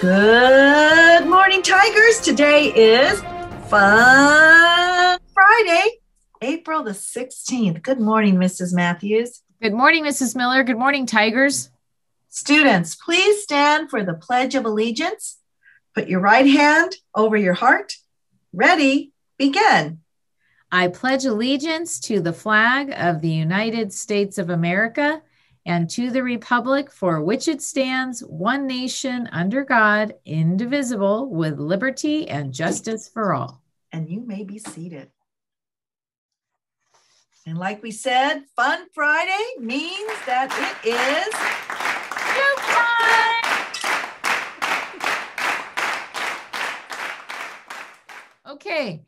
Good morning, Tigers. Today is Fun Friday, April the 16th. Good morning, Mrs. Matthews. Good morning, Mrs. Miller. Good morning, Tigers. Students, please stand for the Pledge of Allegiance. Put your right hand over your heart. Ready, begin. I pledge allegiance to the flag of the United States of America and to the republic for which it stands, one nation under God, indivisible, with liberty and justice for all. And you may be seated. And like we said, Fun Friday means that it is Okay.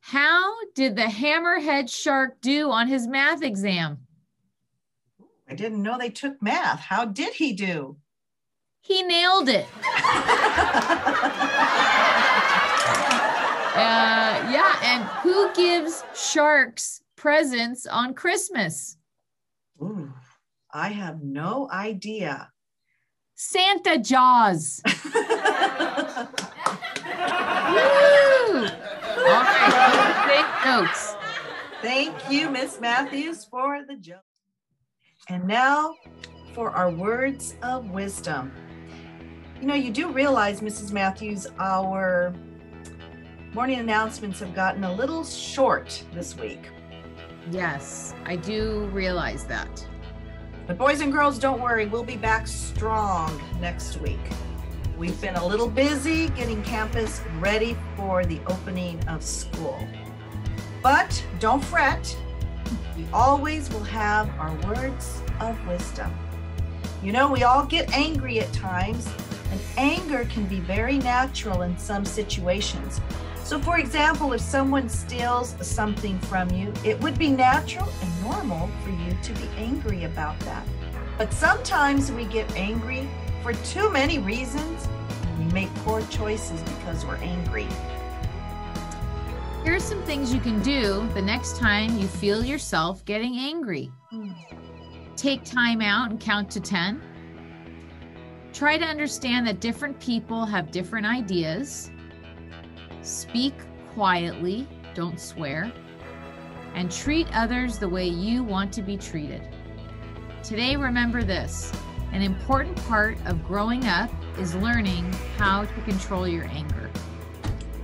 How did the hammerhead shark do on his math exam? I didn't know they took math. How did he do? He nailed it. Uh, yeah, and who gives sharks presents on Christmas? Ooh, I have no idea. Santa Jaws. Woo! All right, notes. Thank you, Miss Matthews, for the joke. And now for our words of wisdom. You know, you do realize, Mrs. Matthews, our morning announcements have gotten a little short this week. Yes, I do realize that. But boys and girls, don't worry, we'll be back strong next week. We've been a little busy getting campus ready for the opening of school. But don't fret, we always will have our words of wisdom. You know, we all get angry at times, and anger can be very natural in some situations. So, for example, if someone steals something from you, it would be natural and normal for you to be angry about that. But sometimes we get angry for too many reasons, and we make poor choices because we're angry. Here are some things you can do the next time you feel yourself getting angry. Take time out and count to 10. Try to understand that different people have different ideas. Speak quietly, don't swear, and treat others the way you want to be treated. Today, remember this an important part of growing up is learning how to control your anger.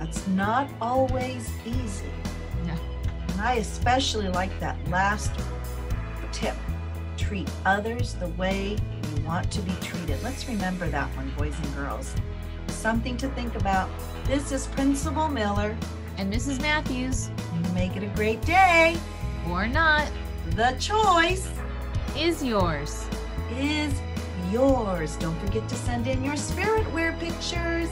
That's not always easy. No. And I especially like that last tip treat others the way you want to be treated. Let's remember that one, boys and girls. Something to think about. This is Principal Miller. And Mrs. Matthews, Make it a great day. or not, The choice is yours. is yours. Don't forget to send in your spirit wear pictures.